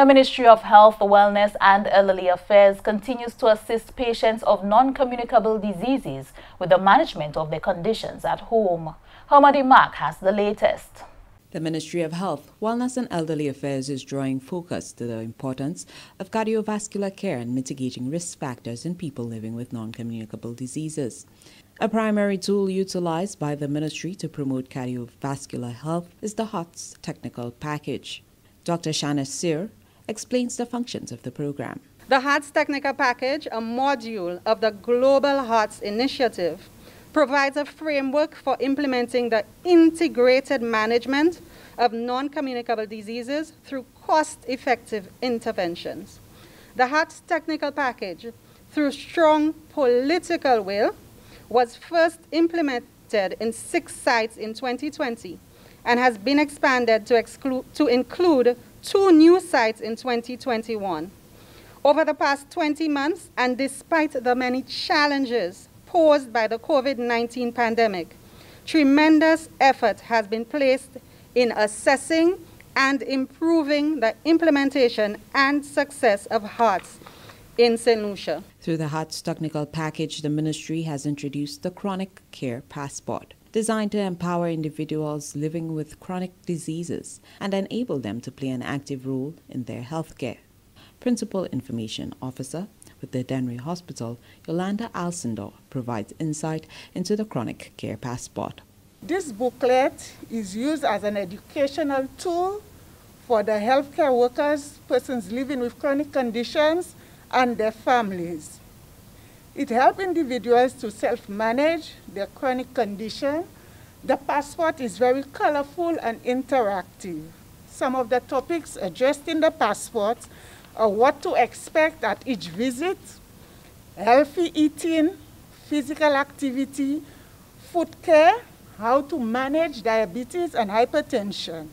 The Ministry of Health, Wellness and Elderly Affairs continues to assist patients of non-communicable diseases with the management of their conditions at home. Hamadi Mark has the latest. The Ministry of Health, Wellness and Elderly Affairs is drawing focus to the importance of cardiovascular care and mitigating risk factors in people living with non-communicable diseases. A primary tool utilized by the ministry to promote cardiovascular health is the HEARTS technical package. Dr. Shana Sir, explains the functions of the program. The HEARTS Technical Package, a module of the Global HEARTS Initiative, provides a framework for implementing the integrated management of non-communicable diseases through cost-effective interventions. The HEARTS Technical Package, through strong political will, was first implemented in six sites in 2020 and has been expanded to, to include two new sites in 2021. Over the past 20 months, and despite the many challenges posed by the COVID-19 pandemic, tremendous effort has been placed in assessing and improving the implementation and success of HEARTS in St. Lucia. Through the HEARTS technical package, the ministry has introduced the Chronic Care Passport designed to empower individuals living with chronic diseases and enable them to play an active role in their health care. Principal Information Officer with the Dennery Hospital, Yolanda Alcindor, provides insight into the Chronic Care Passport. This booklet is used as an educational tool for the healthcare workers, persons living with chronic conditions, and their families. It helps individuals to self-manage their chronic condition. The passport is very colorful and interactive. Some of the topics addressed in the passport are what to expect at each visit, healthy eating, physical activity, foot care, how to manage diabetes and hypertension,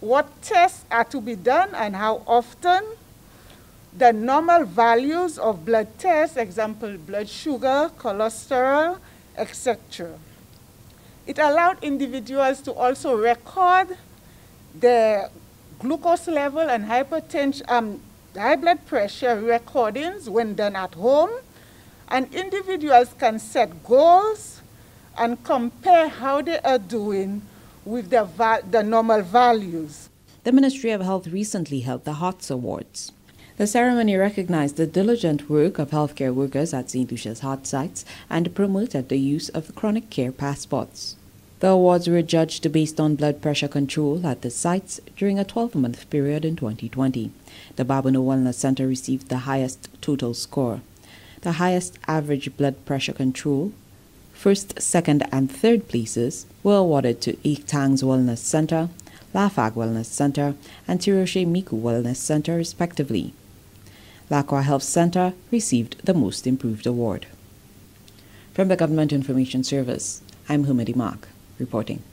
what tests are to be done and how often, the normal values of blood tests, example, blood sugar, cholesterol, etc. It allowed individuals to also record their glucose level and hypertension, um, high blood pressure recordings when done at home, and individuals can set goals and compare how they are doing with the, the normal values. The Ministry of Health recently held the HEARTS Awards. The ceremony recognized the diligent work of healthcare workers at St. Lucia's heart sites and promoted the use of chronic care passports. The awards were judged based on blood pressure control at the sites during a 12 month period in 2020. The Babonneau Wellness Center received the highest total score. The highest average blood pressure control, first, second, and third places were awarded to Etangs Wellness Center, La Fargue Wellness Center, and Ti Rocher Micoud Wellness Center, respectively. Lacroix Health Center received the Most Improved Award. From the Government Information Service, I'm Hamadi Mark reporting.